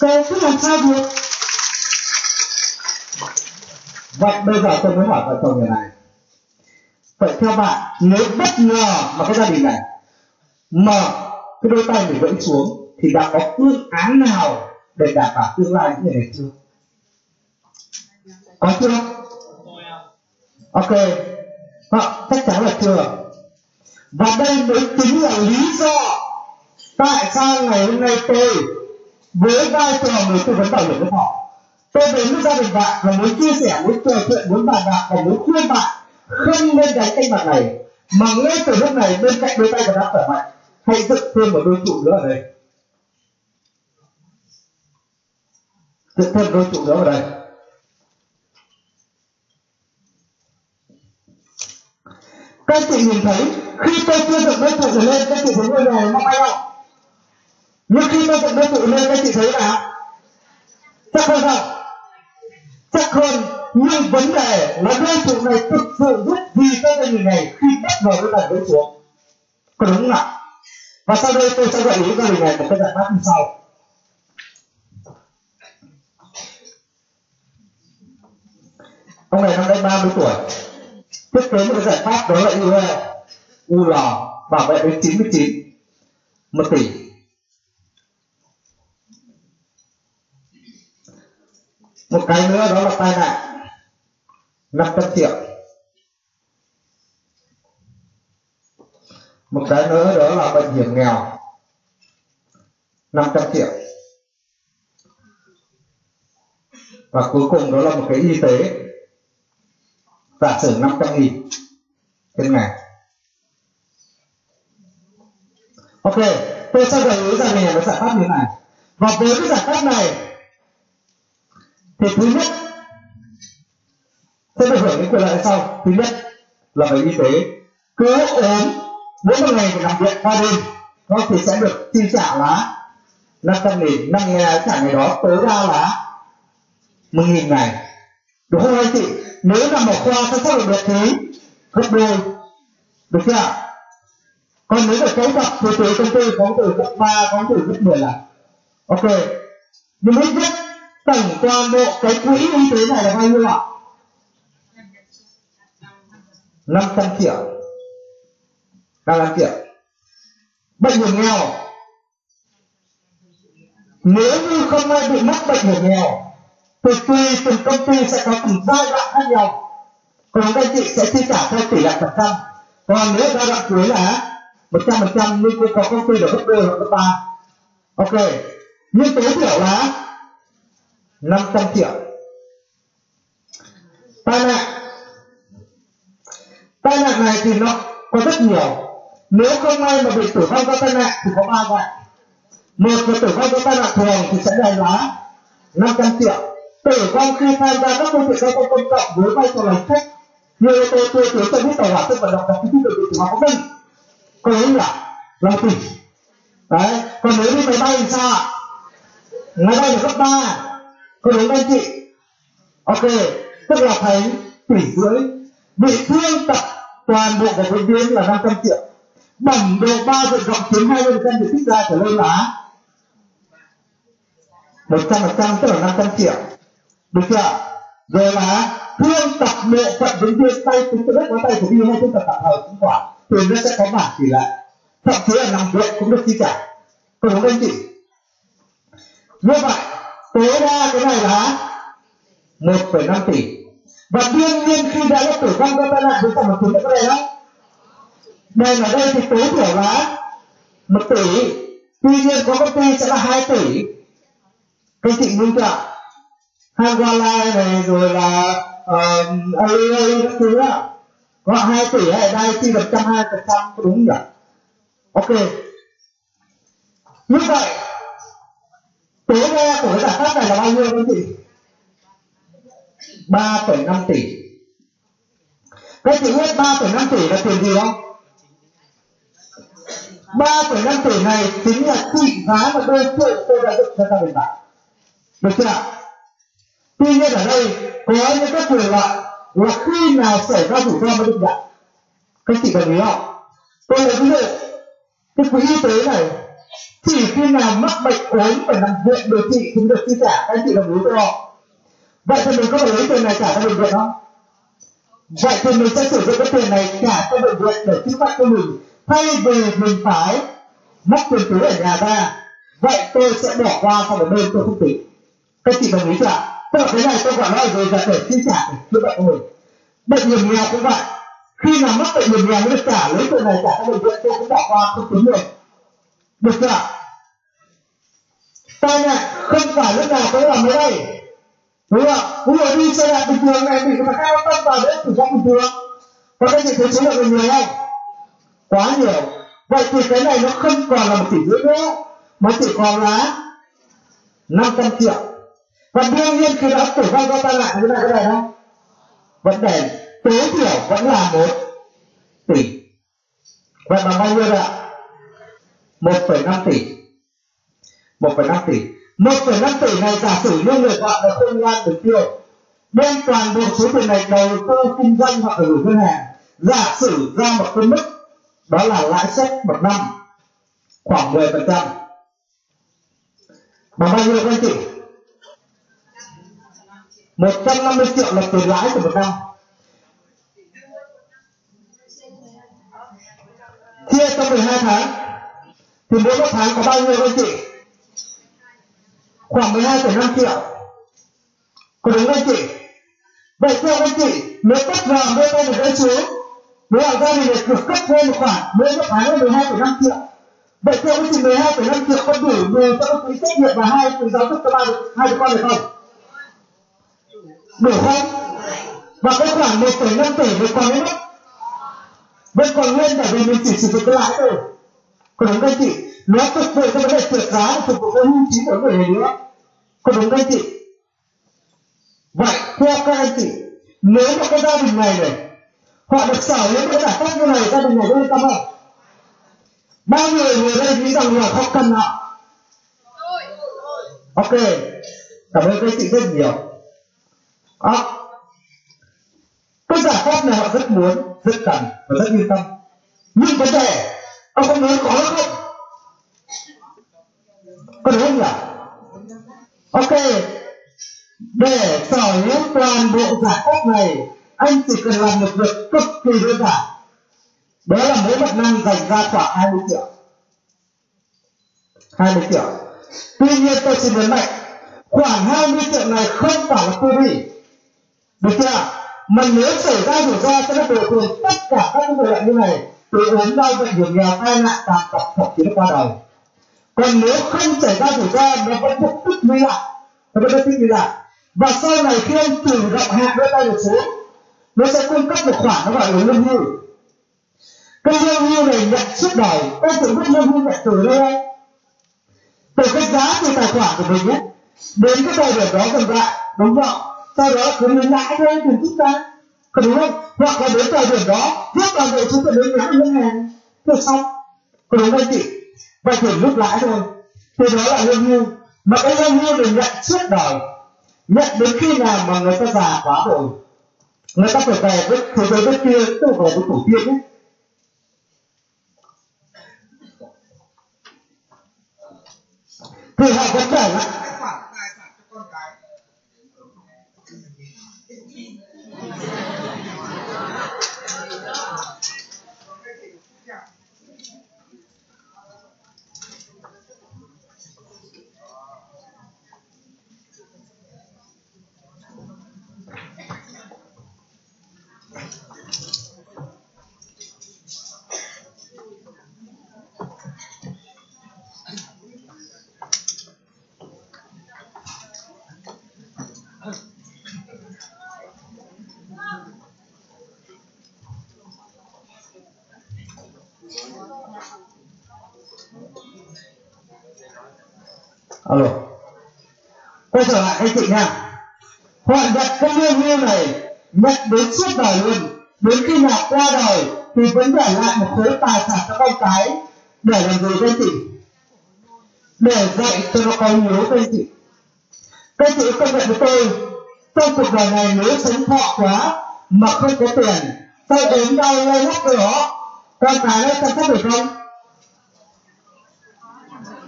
câu cứ làm sao được? Vậy bây giờ tôi mới hỏi vợ chồng người này. Vậy theo bạn, nếu bất ngờ mà cái gia đình này mở cái đôi tay mình vẫn xuống, thì đã có phương án nào để đảm bảo tương lai những người này chưa? Có chưa? Ok. Họ chắc chắn là chưa. Và đây mới chính là lý do tại sao ngày hôm nay tôi với vai trò người tư vấn bảo hiểm với họ, tôi đến với gia đình bạn và muốn chia sẻ, muốn trò chuyện, muốn bàn bạc và muốn khuyên bạn không nên đánh canh bạc này, mà ngay từ lúc này bên cạnh đôi tay của đã khỏe mạnh, hãy dựng thêm một đôi trụ nữa ở đây. Dựng thêm đôi trụ nữa ở đây. Các chị nhìn thấy, khi tôi chưa dựng đôi trụ lên, các chị thấy ngôi nhà nó bay không nhưng khi tôi dựng đôi trụ lên các chị thấy là chắc không không? Chắc hơn, nhưng vấn đề là đôi trụ này thực sự giúp gì cho gia đình này khi bất ngờ nó đàn đối xuống? Có đúng không ạ? Và sau đây tôi sẽ gợi ý gia đình này một cái giải pháp như sau. Ông này năm nay 30 tuổi. Thiết kế một cái giải pháp đó là UE UL bảo vệ đến 99 một tỷ. Một cái nữa đó là tai nạn. 500 triệu. Một cái nữa đó là bệnh hiểm nghèo. 500 triệu. Và cuối cùng đó là một cái y tế. Giả sử 500 nghìn. Trên ngày ok, tôi sẽ gợi ý rằng này là giải pháp như này. Và với cái giải pháp này thì thứ nhất sẽ được hưởng những quyền lợi sau. Thứ nhất, là về y tế. Cứ ốm, mỗi một ngày phải nằm viện ba đêm, nó thì sẽ được chi trả là năm trăm nghìn, năm ngày trả ngày đó, tối đa là một nghìn ngày. Đúng không anh chị? Nếu nằm ở khoa sẽ xác định được thì gấp đôi. Được chưa còn nếu là phẫu thuật thì từ công ty, có từ gấp ba, có từ gấp mười lần ok. Nhưng ít nhất tổng toàn bộ cái quỹ y tế này là bao nhiêu ạ? 500 triệu. 55 triệu. Bệnh hiểm nghèo. Nếu như không ai bị mắc bệnh hiểm nghèo thì tùy từng công ty sẽ có từng giai đoạn khác nhau còn các chị sẽ chi trả theo tỷ lệ phần trăm. Còn nếu giai đoạn cuối là một trăm phần trăm, nhưng cũng có công ty được gấp đôi hoặc gấp ba. Ok. Nhưng tối thiểu là 500 triệu. Tai nạn. Tai nạn này thì nó có rất nhiều. Nếu không may mà bị tử vong do tai nạn thì có ba loại. Một là tử vong do tai nạn thường thì sẽ là giá 500 triệu. Tử vong khi tham gia các phương tiện giao thông công cộng với vai trò là khách như ô tô tôi tuyến xe buýt tàu hỏa xe vận động và khi được tử vong có mình có đúng là là tỷ đấy, còn nếu đi máy bay thì sao máy bay là cấp ba có đúng anh chị. Ok, tức là thấy tỷ rưỡi bị thương tật, toàn bộ của bệnh viện là 500 triệu. Bẩm độ ba vận rộng chiếm 20 phần trăm diện tích ra trở lên là 100 phần trăm, tức là 500 triệu. Được chưa rồi là thương tật bộ phận bệnh viện, tay tính từ đất có tay của đi hay chúng tật tạm thời cũng quả. Tiền nó sẽ có bản tỷ lệ thậm chí là nằm viện cũng được chi trả. Còn đúng anh chị. Như vậy tối đa cái này là 1,5 tỷ. Và đương nhiên khi đã có tử vong do tai nạn thì phải một thứ cái này đó đây là đây thì tối thiểu là một tỷ. Tuy nhiên có công ty sẽ là 2 tỷ. Các chị minh chưa Hangwala này rồi là ờ, uh, Ali các thứ đó có 2 tỷ ở đây chi được trăm hai phần trăm có đúng nhỉ? Ok. Như vậy tối đa của cái giải pháp này là bao nhiêu các chị 3,5 tỷ. Các chị biết 3,5 tỷ là tiền gì không 3,5 tỷ này chính là trị giá mà đôi triệu tôi đã dựng cho gia đình bạn. Được chưa tuy nhiên ở đây có những các quyền loại là khi nào xảy ra rủi ro mới định nhận. Các chị đồng ý không? Tôi lấy ví dụ cái quỹ y tế này chỉ khi nào mắc bệnh ốm phải nằm viện điều trị cũng được chi trả, các anh chị đồng ý tôi không vậy thì mình có phải lấy tiền này trả cho bệnh viện không? Vậy thì mình sẽ sử dụng cái tiền này trả cho bệnh viện để chữa bệnh cho mình, thay vì mình phải mất tiền túi ở nhà ra. Vậy tôi sẽ bỏ qua sang một bên tôi không tính các chị đồng ý chưa? Ạ tức là cái này tôi gọi nó rồi là để chi trả để chữa bệnh của mình. Bệnh hiểm nghèo cũng vậy. Khi nào mắc bệnh hiểm nghèo mới được trả, lấy tiền này trả cho bệnh viện, tôi cũng bỏ qua, không tính được được chưa tai nạn không phải lúc nào tôi làm mới đây. Đúng không ví dụ đi xe đạp bình thường này, mình phải cao tâm vào đấy tử vong bình thường. Có cái gì thấy số lượng người nhiều không? Quá nhiều. Vậy thì cái này nó không còn là một tỷ rưỡi nữa, mà chỉ còn là 500 triệu. Và đương nhiên khi đã tử vong do tai nạn như này cái này không vấn đề tối thiểu vẫn là một tỷ. Vậy mà bao nhiêu ạ? Một phẩy năm tỷ. một phẩy năm tỷ. một phẩy năm tỷ này giả sử như người bạn là không ngoan được tiêu đem toàn bộ số tiền này đầu tư kinh doanh hoặc là gửi ngân hàng. Giả sử ra một cái mức, đó là lãi suất một năm, khoảng 10% bằng bao nhiêu các anh chị? 150 triệu là tiền lãi của một năm. Chia trong 12 tháng thì mỗi một tháng có bao nhiêu các anh chị? Khoảng 12,5 triệu. Có đúng không anh chị? Vậy theo anh chị nếu cắt vào đưa tôi một cái xuống nếu ở gia đình được cấp thêm một khoản mỗi một tháng là 12,5 triệu. Vậy theo anh chị 12,5 triệu có đủ người cho các quỹ trách nhiệm và hai quỹ giáo dục cho ba hai đứa con được không? Đủ không? Và cái khoảng 1,5 tỷ mới còn đấy vẫn còn nguyên bởi vì mình chỉ sử dụng cái lãi thôi. Còn đúng anh chị? Nó phục vụ cho vấn đề tuyệt giá thì cũng có hưu trí của người nữa. Có đúng anh chị? Vậy theo các anh chị nếu mà cái gia đình này này họ được sở hữu cái giải pháp như này gia đình này có yên tâm không? Bao nhiêu người đây nghĩ rằng là họ cần họ ok cảm ơn các chị rất nhiều. À, cái giải pháp này họ rất muốn rất cần và rất yên tâm. Nhưng vấn đề ông có muốn có không? Lại ok. Để sở hữu toàn bộ giải pháp này, anh chỉ cần làm một việc cực kỳ đơn giản. Đó là mỗi một năm dành ra khoảng 20 triệu. 20 triệu. Tuy nhiên tôi xin nhấn mạnh, khoảng 20 triệu này không phải là quy định được chưa mà nếu xảy ra rủi ro sẽ bồi thường tất cả các cái loại như này, từ ốm đau bệnh hiểm nghèo tai nạn tàn tật thậm chí qua đời còn nếu không xảy ra rủi ro nó vẫn được tích lũy lại nó vẫn được tích lũy lại. Và sau này khi ông chủ động hạ đôi tay được xuống nó sẽ cung cấp một khoản nó gọi là lương hưu. Cái lương hưu này nhận suốt đời. Ông chủ biết lương hưu nhận từ đâu? Không từ cái giá từ tài khoản của mình nhé. Đến cái thời điểm đó dần lại. Đúng không? Sau đó cứ lấy lãi thôi từ rút ra, có đúng không? Hoặc là đến thời điểm đó rút toàn bộ chúng ta đến lãi ngân hàng. Được xong. Có đúng không chị? Vậy thì rút lãi thôi thì đó là lương hưu. Mà cái lương hưu mình nhận suốt đời, nhận đến khi nào mà người ta già quá rồi, người ta phải về với thế giới bên kia, tức về với tổ tiên ấy thì họ vẫn để lại alo quay trở lại anh chị nha. Họ vật cái lương hưu này nhận đến suốt đời luôn. Đến khi nào qua đời thì vẫn để lại một khối tài sản cho con cái để làm gì các anh chị? Để dạy cho nó có nhớ các anh chị. Các anh chị công nhận với tôi, trong cuộc đời này nếu sống thọ quá mà không có tiền, tôi ốm đau lây lắc cái đó? Con cái nó chăm sóc được không?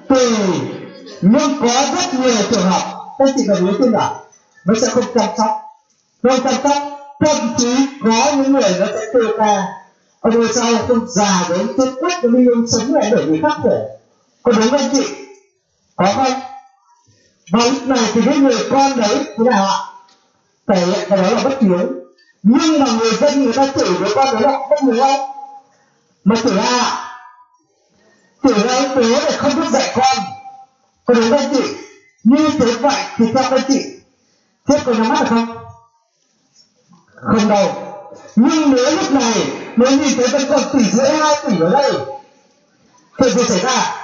Tùy nhưng có rất nhiều trường hợp các chị đồng ý tin là nó sẽ không chăm sóc. Không chăm sóc, thậm chí có những người nó sẽ kêu ca, ông ơi, sao không già đến chết quách cái ly ông sống lại để người khác khổ? Có đúng không chị? Có không? Và lúc này thì cái người con đấy, thế nào ạ? Thể hiện cái đó là bất hiếu. Nhưng mà người dân người ta chửi với con đấy là bất hiếu không? Mà chửi ai ạ? Chửi ra ông bố để không biết dạy con có đúng không chị? Như thế vậy thì theo các chị? Chết có nhắm mắt được không? Không đâu. Nhưng nếu lúc này, nếu nhìn thấy vẫn còn tỷ rưỡi hai tỷ ở đây, thì gì xảy ra?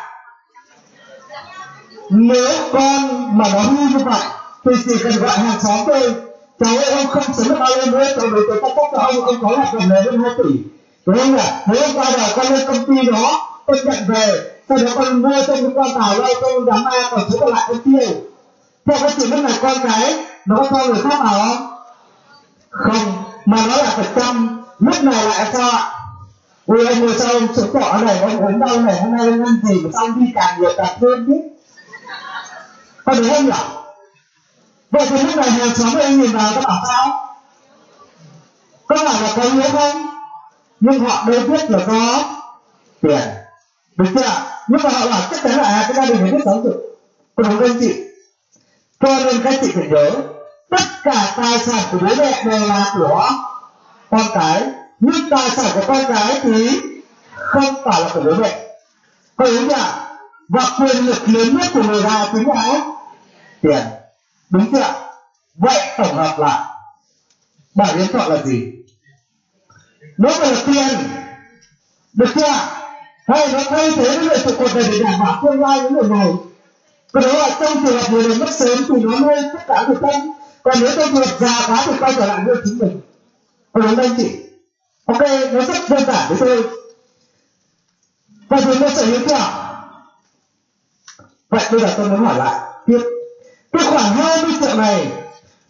Nếu con mà nó hư như vậy, thì chỉ cần gọi hàng xóm tôi cháu ơi, ông không sống được bao nhiêu nữa, cháu đối tôi cắt cho ông ông có là phần này hơn hai tỷ. Đúng không ạ? Nếu ông qua đầu con lên công ty đó tôi nhận về, sau đó con mua cho những con tàu lâu con đám ma còn số còn lại con tiêu. Theo cái chuyện lúc này con cái nó có cho người khác vào không? Không, mà nó là phần trăm lúc này lại sao ạ. Ui anh ngồi sau số cỏ này, ông ốm đau này, hôm nay ăn gì mà sao đi càng nhiều càng hơn chứ? Có đúng không nhỉ? Vậy thì lúc này hàng xóm anh nhìn vào, các bảo sao? Có phải là có nghĩa không? Nhưng họ đâu biết là có tiền được chưa nhưng mà họ bảo chắc chắn là à, cái gia đình này biết giáo dục có đúng không chị. Cho nên các chị phải nhớ tất cả tài sản của bố mẹ đều là của con cái. Nhưng tài sản của con cái thì không phải là của bố mẹ. Có đúng chưa và quyền lực lớn nhất của người già chính là tiền. Đúng chưa vậy tổng hợp lại bảo hiểm chọn là gì? Nó phải là tiền được chưa hay nó thay thế với người trụ cuộc đời để đảm bảo tương lai những người này còn nếu là trong trường hợp người này mất sớm thì nó nuôi tất cả người thân. Còn nếu trong trường hợp già quá thì quay trở lại nuôi chính mình. Còn đúng anh chị? Ok, nó rất đơn giản với tôi và thì nó sở hữu chưa vậy bây giờ tôi muốn hỏi lại. Tiếp. Cái khoản 20 triệu này,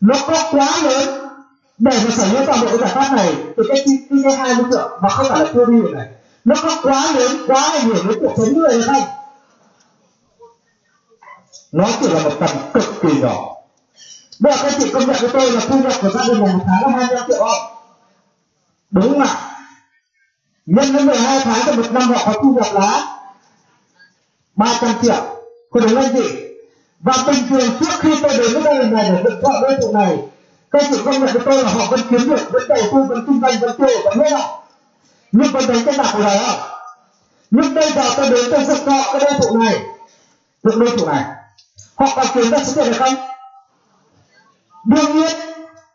nó có quá lớn để mà sở hữu toàn bộ cái giải pháp này. Thì cái chi phí cái 20 triệu, mà không phải là chưa đi này nó có quá lớn, quá ảnh hưởng đến cuộc sống người hay không? Nó chỉ là một tầm cực kỳ nhỏ. Bây giờ các chị công nhận với tôi là thu nhập của gia đình là một tháng là 25 triệu không? Đúng không ạ? Nhân với 12 tháng trong một năm họ có thu nhập là 300 triệu. Có đúng không chị? Và bình thường trước khi tôi đến với đây này để dựng chọn đối tượng này. Các chị công nhận với tôi là họ vẫn kiếm được, vẫn đầu tư, vẫn kinh doanh, vẫn tiêu, vẫn hết ạ nhưng vẫn đánh cái bạc này không nhưng bây giờ tôi đến tôi sẽ chọn cái đối thủ này. Được đối thủ này. Họ có kiếm ra số tiền được không? Đương nhiên,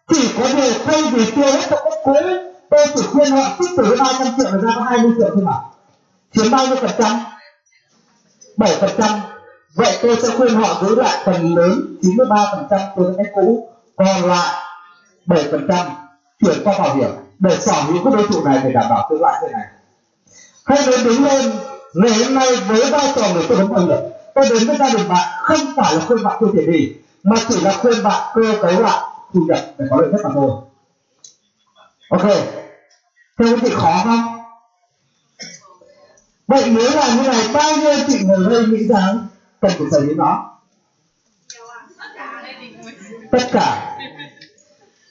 chỉ có điều thay vì tiêu hết cho các cố tôi chỉ khuyên họ tích từ ba trăm triệu ra có hai mươi triệu thôi mà. Chiếm bao nhiêu phần trăm? Bảy phần trăm. Vậy tôi sẽ khuyên họ giữ lại phần lớn 93 phần trăm từ cái cũ, còn lại 7 phần trăm chuyển qua bảo hiểm để sở hữu các đối thủ này để đảm bảo tương lai thế này. Hãy đến đứng lên. Ngày hôm nay với vai trò người tư vấn bảo hiểm tôi đến với gia đình bạn không phải là khuyên bạn tiêu tiền gì mà chỉ là khuyên bạn cơ cấu lại thu nhập để có lợi nhất mà thôi. Ok. Theo các chị khó không? Vậy nếu là như này, bao nhiêu chị ngồi đây nghĩ rằng cần phải xử lý nó tất cả.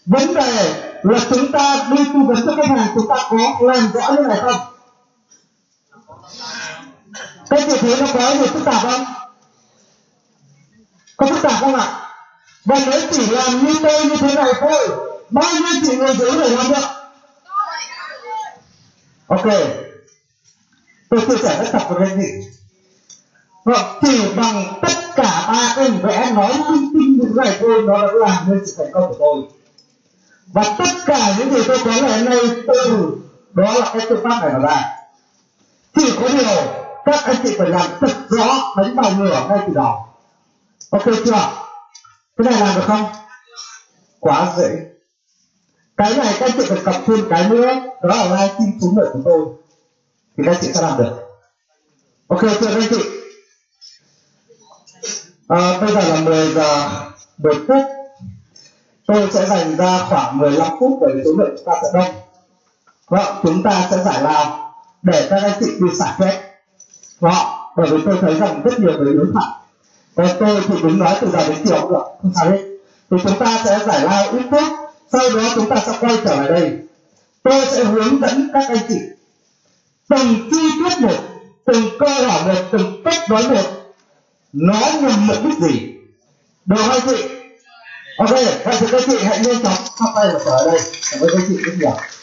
Vấn đề là chúng ta đi tư vấn cho khách hàng, chúng ta có làm rõ như này không? Cái chị thế nó có gì phức tạp không? Có phức tạp không ạ? Và nếu chỉ làm như tôi như thế này thôi, bao nhiêu chị người dưới để làm được? Ok. Tôi chia sẻ rất thật với anh chị. Hoặc chỉ bằng tất cả ba cái vẽ nói linh tinh như này thôi nó đã làm nên sự thành công của tôi và tất cả những gì tôi có ngày hôm nay từ đó là cái phương pháp này mà ra. Chỉ có điều các anh chị phải làm thật rõ đánh vào ngửa ngay từ đó ok chưa? Cái này làm được không? Quá dễ. Cái này các anh chị phải tập thêm cái nữa. Đó là live stream xuống một của tôi. Thì các anh chị sẽ làm được. Ok chưa các anh chị? À, bây giờ là 10 giờ 10 phút tôi sẽ dành ra khoảng 15 phút bởi vì số lượng chúng ta sẽ đông. Vâng chúng ta sẽ giải lao để các anh chị đi xả chết vâng bởi vì tôi thấy rằng rất nhiều người đối thoại. Còn tôi thì đứng nói từ giờ đến chiều cũng được, không sao hết. Thì chúng ta sẽ giải lao ít phút, sau đó chúng ta sẽ quay trở lại đây. Tôi sẽ hướng dẫn các anh chị từng chi tiết một, từng câu hỏi một, từng cách nói một. Nó nhằm mục đích gì? Được hai chị? Ok vậy thì các chị hãy nhanh chóng bắt tay vào trở đây cảm ơn các chị rất nhiều Thank you.